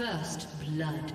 First blood.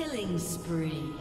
Killing spree.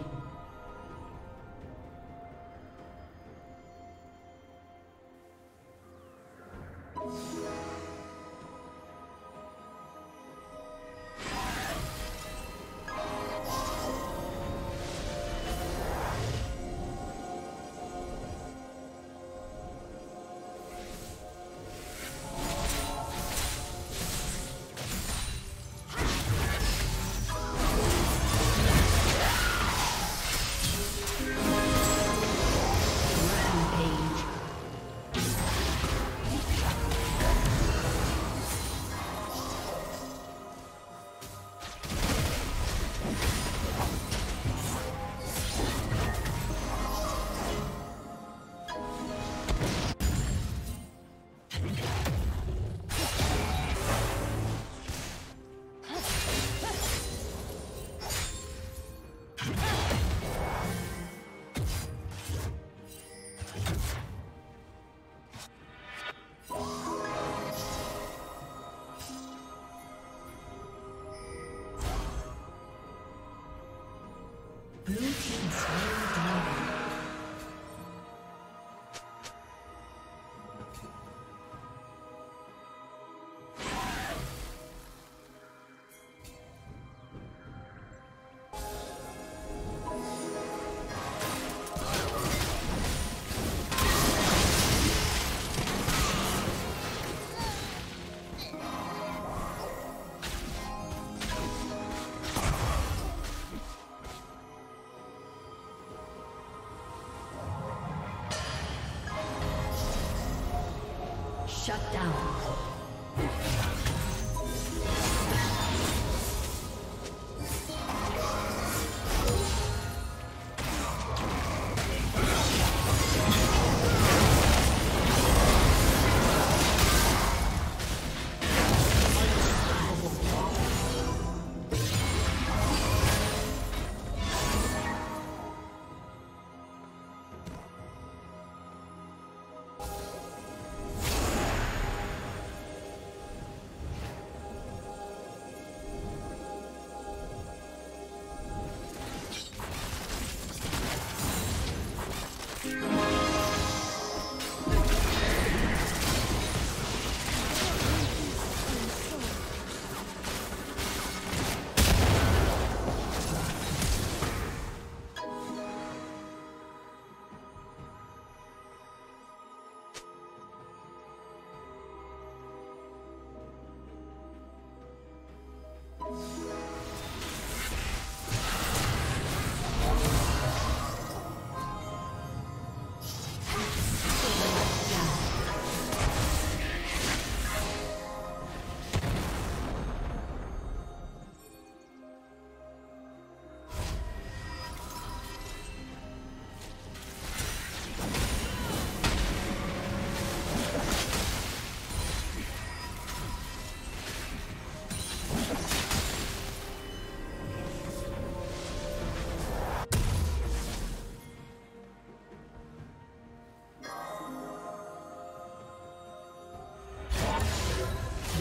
Shut down.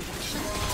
しゃあ!